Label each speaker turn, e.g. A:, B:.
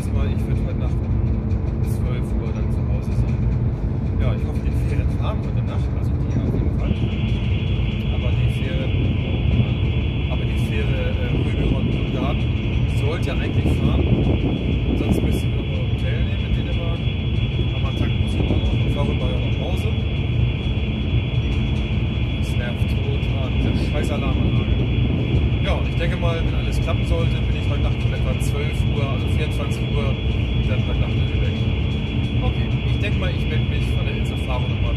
A: erstmal, ich werde heute Nacht um 12 Uhr dann zu Hause sein. Ja, ich hoffe, die Ferien fahren heute Nacht, also die auf jeden Fall. Aber die Fähre, aber die Fähre äh, Rüberon und Garten sollte ja eigentlich fahren. Sonst müssen wir noch ein Hotel nehmen in Dänemark. Aber am Tag muss ich auch noch und fahre bei nach Hause. Das nervt total, dieser scheiß Alarmanlage. Ja, und ich denke mal, wenn alle alles klappen sollte, bin ich heute Nacht um etwa 12 Uhr, also 24 Uhr, dann heute Nacht weg. Okay, ich denke mal, ich melde mich von der Insel Faro nochmal